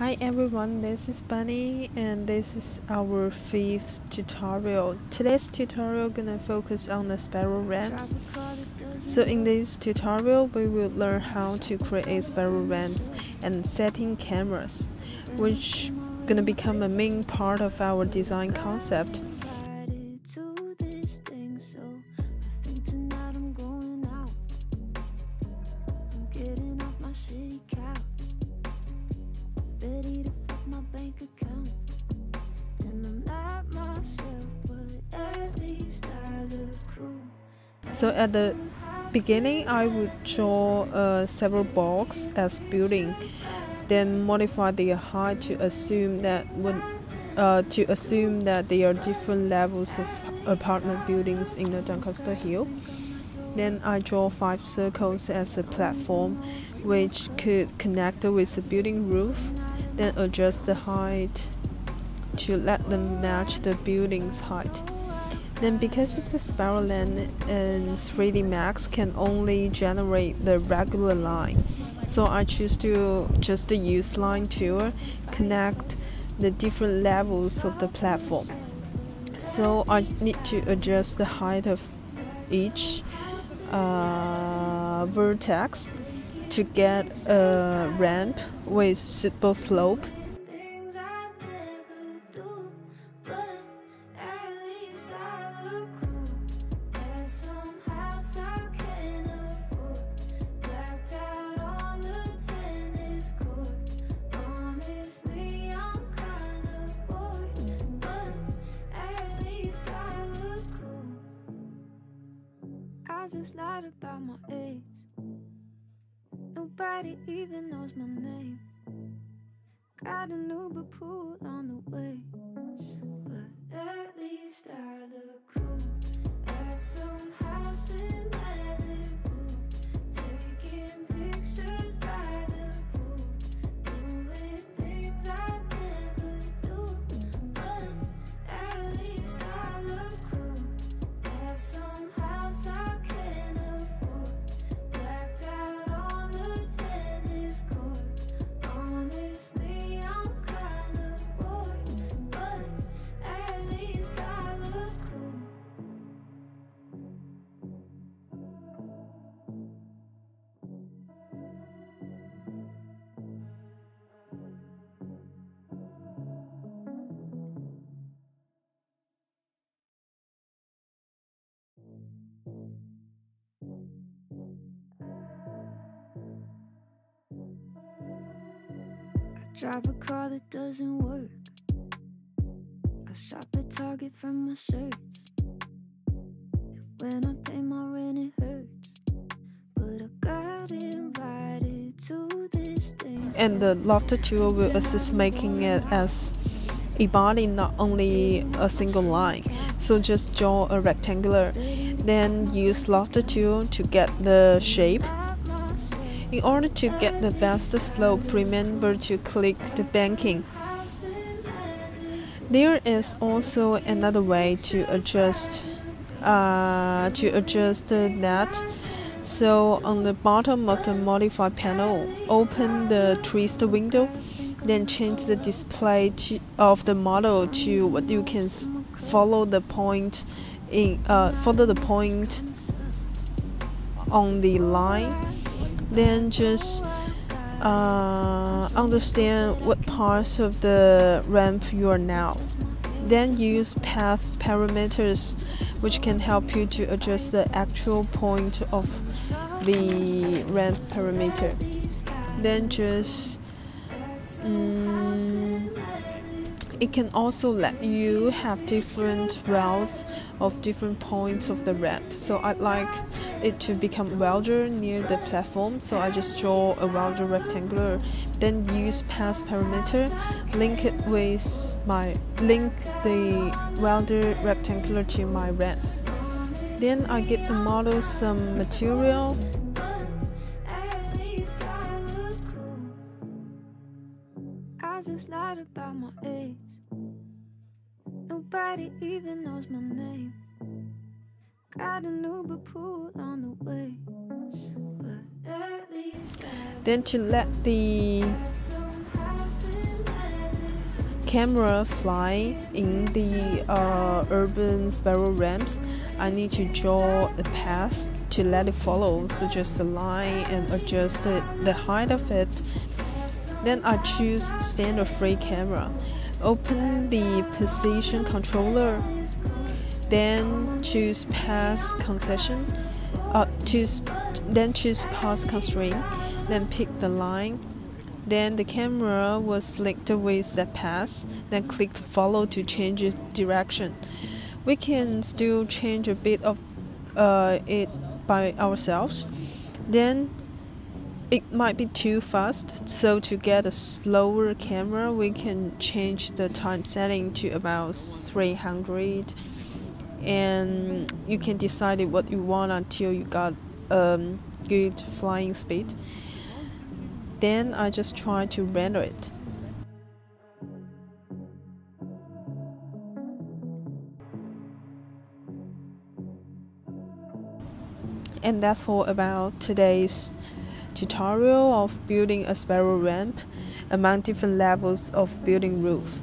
Hi everyone, this is Bunny and this is our fifth tutorial. Today's tutorial gonna focus on the spiral ramps. So in this tutorial we will learn how to create spiral ramps and setting cameras, which gonna become a main part of our design concept. So at the beginning, I would draw uh, several blocks as building, then modify their height to assume that uh, to assume that there are different levels of apartment buildings in the Doncaster Hill. Then I draw five circles as a platform, which could connect with the building roof then adjust the height to let them match the building's height. Then because of the spiral line and 3D Max can only generate the regular line, so I choose to just use line tool connect the different levels of the platform. So I need to adjust the height of each uh, vertex to get a ramp with suitable slope. Just lied about my age Nobody even knows my name. Got an Uber pool on the way. Drive a car that doesn't work. I shop at Target for my shirts. And when I pay my rent, it hurts. But I got invited to this thing. And the lofter tool will assist making it as a body, not only a single line. So just draw a rectangular, then use lofter tool to get the shape in order to get the best slope, remember to click the banking. There is also another way to adjust uh, to adjust that. So on the bottom of the modify panel, open the twist window, then change the display to, of the model to what you can follow the point in uh, follow the point on the line then just uh, understand what parts of the ramp you are now. Then use path parameters, which can help you to adjust the actual point of the ramp parameter. Then just um, it can also let you have different routes of different points of the ramp. So I'd like it to become welder near the platform. So I just draw a welder rectangular, then use path parameter, link it with my link the welder rectangular to my ramp. Then I give the model some material just about my age. Nobody even knows my name. Got an Uber pool on the way. Then to let the camera fly in the uh, urban spiral ramps, I need to draw a path to let it follow, suggest a line and adjust the height of it. Then I choose standard free camera. Open the position controller. Then choose path concession. Uh, choose then choose path constraint. Then pick the line then the camera was selected with that path, then click follow to change its direction. We can still change a bit of uh, it by ourselves. Then it might be too fast, so to get a slower camera, we can change the time setting to about 300 and you can decide what you want until you got um, good flying speed. Then I just try to render it. And that's all about today's tutorial of building a spiral ramp among different levels of building roof.